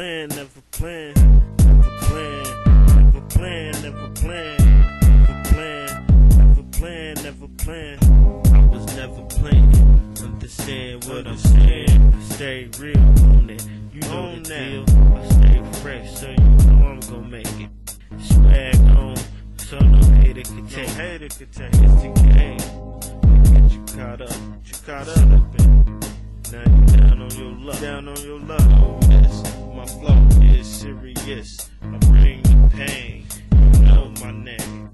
plan, never plan, never plan, never plan, never plan, never plan, never plan, never plan. I was never planning. Understand what I'm saying? Stay real on it. You know the deal. I stay fresh, so you know I'm gonna make it. Swag on, so no hater can take. No can take. It's the game. Get you caught up. Get you caught up. Down on your luck. Down on your luck. Oh yes, my flow is serious. I bring the pain. You know my name.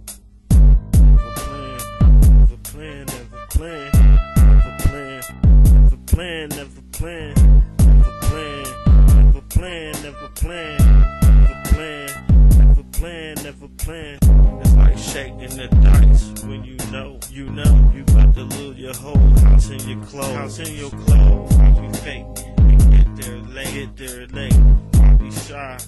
Never plan, never plan, never plan, never plan, never plan, never plan, never plan, never plan, never plan, never plan, never plan, never plan. It's the dice when you know, you know, you about to lose your whole house in your clothes. House in your clothes. Be fake and get there late? Get there late. Why be shy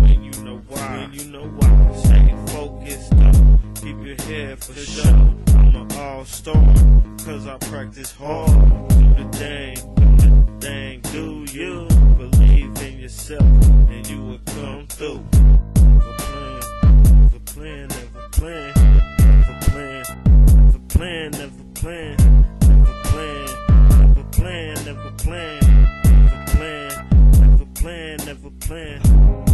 when you know why? When you know why? Stay focused though. Keep your head for sure. I'm an all star cause I practice hard. Do the thing, do the thing, do you believe in yourself and you will come through? Plan, never plan, never plan, never plan,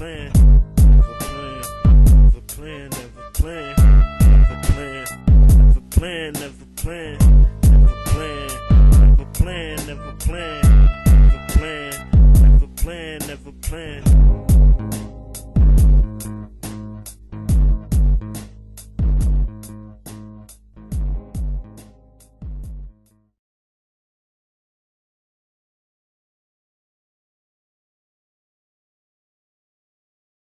plan, never plan, never plan, never plan, never plan, never plan, never plan, never plan, never plan, never plan, never plan, never plan, never plan.